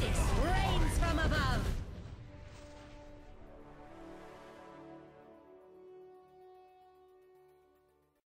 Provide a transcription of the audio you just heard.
justice reigns from